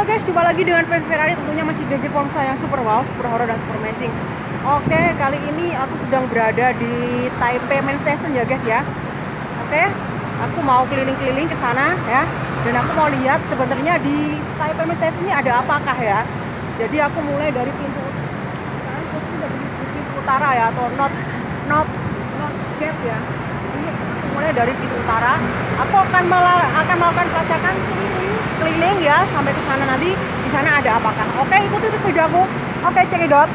Halo guys, jumpa lagi dengan Fan Ferrari tentunya masih di Forza yang super wow, super horror dan super amazing. Oke, kali ini aku sedang berada di Taipei Main Station ya guys ya. Oke, aku mau keliling-keliling ke sana ya. Dan aku mau lihat sebenarnya di Taipei Main Station ini ada apakah ya. Jadi aku mulai dari pintu pintu utara ya atau not not not gate ya. Ini mulai dari pintu utara. Aku akan malah akan melakukan pelacakan keliling keliling ya sampai ke sana nanti di sana ada apakah. Oke, ikuti terus video aku. Oke, cekidot.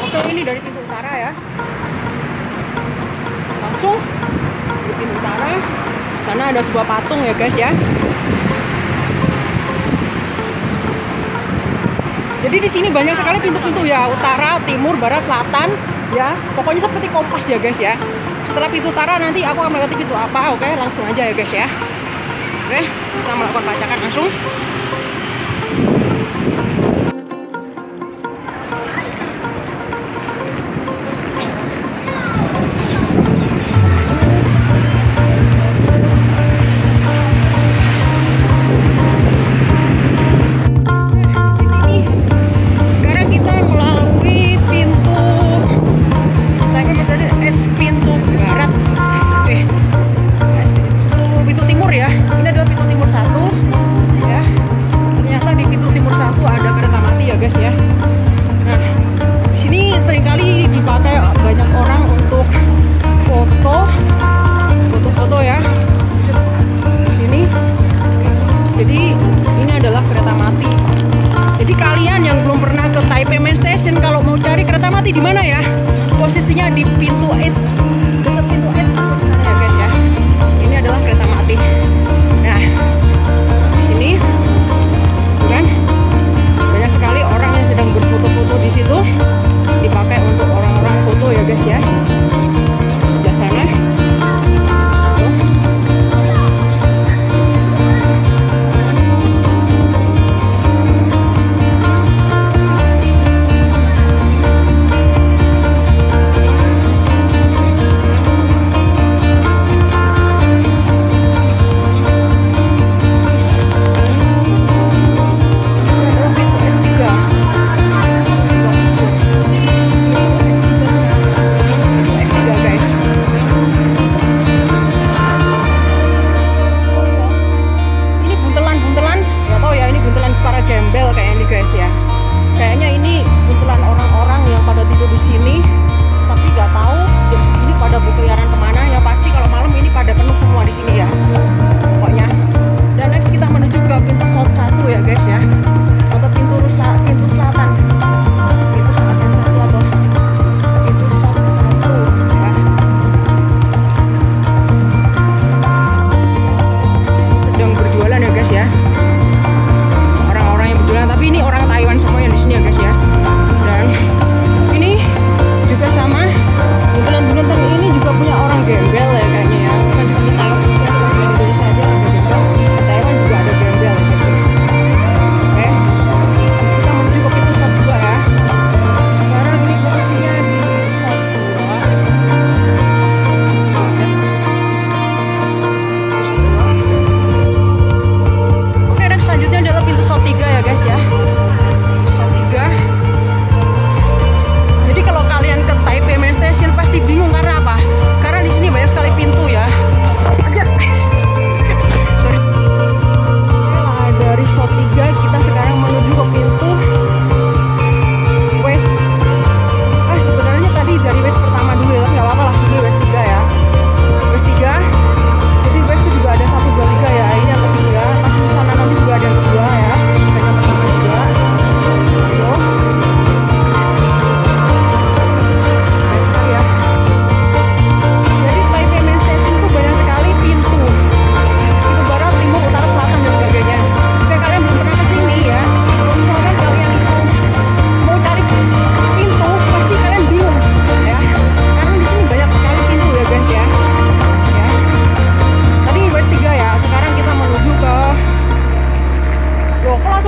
Oke, ini dari pintu utara ya. Langsung di pintu utara. Di sana ada sebuah patung ya, guys ya. Jadi di sini banyak sekali pintu-pintu ya, utara, timur, barat, selatan, ya. Pokoknya seperti kompas ya, guys ya. Setelah pintu utara nanti aku akan melihat pintu apa, oke? Langsung aja ya, guys ya oke kita melakukan pelacakan langsung. di mana ya?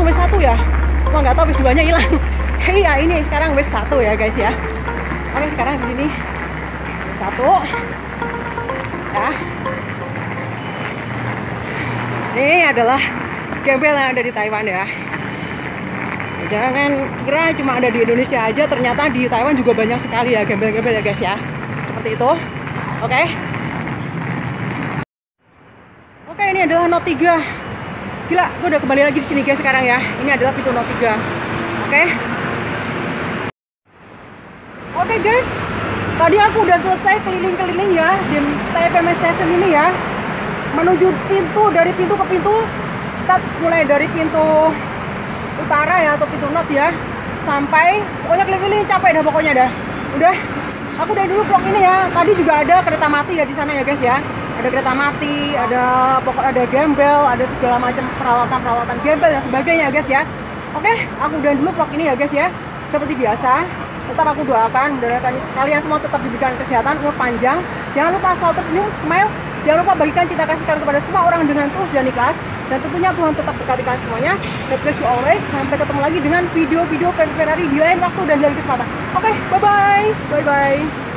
langsung wis satu ya? Wah nggak tahu wis duanya hilang. Iya ini sekarang wis satu ya guys ya. Oke sekarang di sini. Satu. Ya. Ini adalah gembel yang ada di Taiwan ya. Jangan kira cuma ada di Indonesia aja ternyata di Taiwan juga banyak sekali ya gembel-gembel ya guys ya. Seperti itu. Oke. Okay. oke okay, ini adalah not 3 gila gue udah kembali lagi di sini guys sekarang ya. Ini adalah pintu Note 3 oke? Okay? oke okay, guys. Tadi aku udah selesai keliling-keliling ya di Main Station ini ya. Menuju pintu dari pintu ke pintu. Start mulai dari pintu utara ya atau pintu not ya. Sampai pokoknya keliling-keliling capek dah pokoknya dah. Udah aku dari dulu vlog ini ya. Tadi juga ada kereta mati ya di sana ya guys ya ada kereta mati ada pokok ada gembel ada segala macam peralatan peralatan gembel dan sebagainya ya guys ya. Oke aku udah dulu vlog ini ya guys ya. Seperti biasa tetap aku doakan mudah-mudahan kalian semua tetap diberikan kesehatan umur panjang. Jangan lupa selalu tersenyum smile. Jangan lupa bagikan cinta kasih kalian kepada semua orang dengan tulus dan ikhlas. Dan tentunya Tuhan tetap berkati kalian semuanya. God bless you always. Sampai ketemu lagi dengan video-video Ferrari di lain waktu dan di lain kesempatan. Oke okay, bye bye bye bye